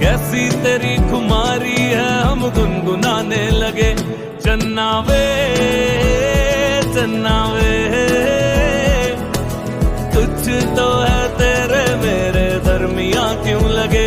कैसी तेरी खुमारी है? हम गुनगुनाने लगे। चन्ना वे चन्ना वे कुछ तो है तेरे, मेरे दरमिया क्यों लगे?